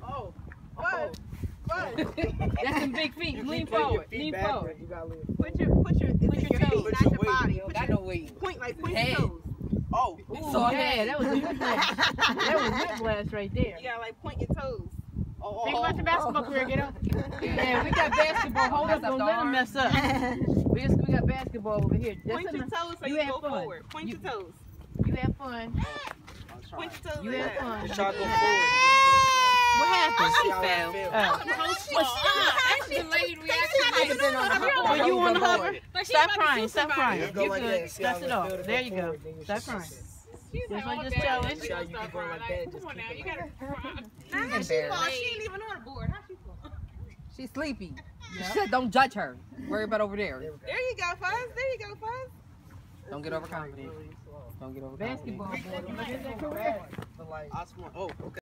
Oh. What? What? That's some big feet. Lean forward. Lean forward. You gotta lean. Put your put your Put it's your your toes. feet, not your your body. You Put got your no weight. point like point Head. your toes. Oh. Ooh, yeah, that was a whiplash. that was whiplash right there. You gotta like point your toes. Oh, oh Think about your oh. basketball career, get up. Yeah, we got basketball. Hold up, don't let them mess up. We just we got basketball over here. That's Point your toes so You you, go fun. forward. Point You- your toes. You have fun. Point your toes. You have fun. The shot go forward. What happened? See how that feel. Oh. That's delayed reaction. Oh, you want to hover? Like she Stop about to crying. do Stop somebody. crying. Yeah, You're go like good. that. See how Dust it it off. feel to There go you go. forward, then you Stop should- crying. She's That's like, what oh, just bad. tell She it. See how gonna you start keep going crying. like Like, that, just Come on keep now, it you like gotta. Nah, how she fall? She ain't even on the board. How she fall? She's sleepy. Yeah. She said, don't judge her. Worry about over there. There we go. There you go, Fuzz. There you go, Fuzz. Don't get overconfident. Really slow. Don't get overconfident. Basketball board. But like, I just want. Oh, okay.